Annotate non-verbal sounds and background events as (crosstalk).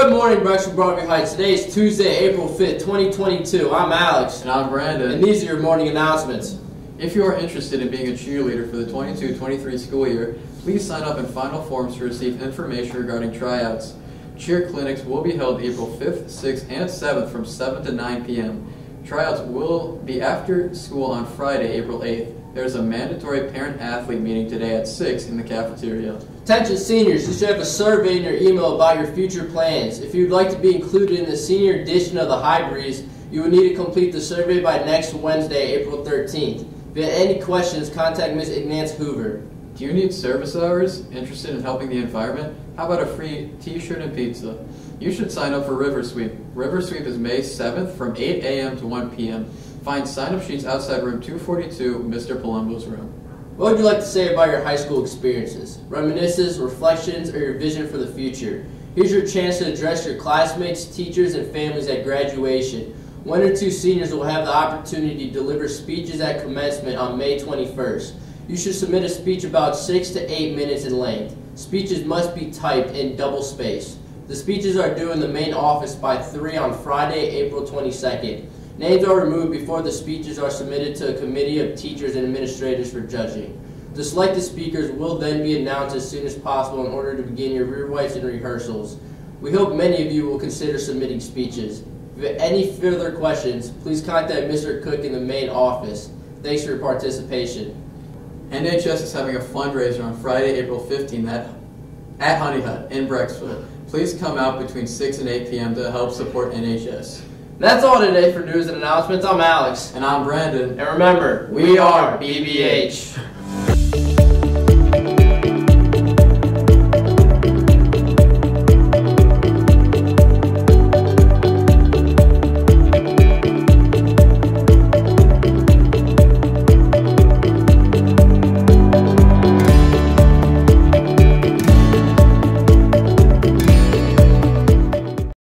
Good morning, Brecksville Broadview Heights. Today is Tuesday, April 5th, 2022. I'm Alex. And I'm Brandon. And these are your morning announcements. If you are interested in being a cheerleader for the 22-23 school year, please sign up in final forms to receive information regarding tryouts. Cheer clinics will be held April 5th, 6th, and 7th from 7 to 9 p.m. Tryouts will be after school on Friday, April 8th. There's a mandatory parent-athlete meeting today at 6 in the cafeteria. Attention seniors, you should have a survey in your email about your future plans. If you'd like to be included in the senior edition of the High Breeze, you will need to complete the survey by next Wednesday, April 13th. If you have any questions, contact Ms. Ignance Hoover. Do you need service hours? Interested in helping the environment? How about a free t-shirt and pizza? You should sign up for River Sweep. River Sweep is May 7th from 8 a.m. to 1 p.m. Find sign-up sheets outside room 242, Mr. Palumbo's room. What would you like to say about your high school experiences? Reminiscences, reflections, or your vision for the future? Here's your chance to address your classmates, teachers, and families at graduation. One or two seniors will have the opportunity to deliver speeches at commencement on May 21st. You should submit a speech about six to eight minutes in length. Speeches must be typed in double space. The speeches are due in the main office by 3 on Friday, April 22nd. Names are removed before the speeches are submitted to a committee of teachers and administrators for judging. The selected speakers will then be announced as soon as possible in order to begin your rewrites and rehearsals. We hope many of you will consider submitting speeches. If you have any further questions, please contact Mr. Cook in the main office. Thanks for your participation. NHS is having a fundraiser on Friday, April 15th at, at Honey Hut in Brecksville. Please come out between 6 and 8 p.m. to help support NHS. That's all today for news and announcements. I'm Alex. And I'm Brandon. And remember, we are BBH. (laughs)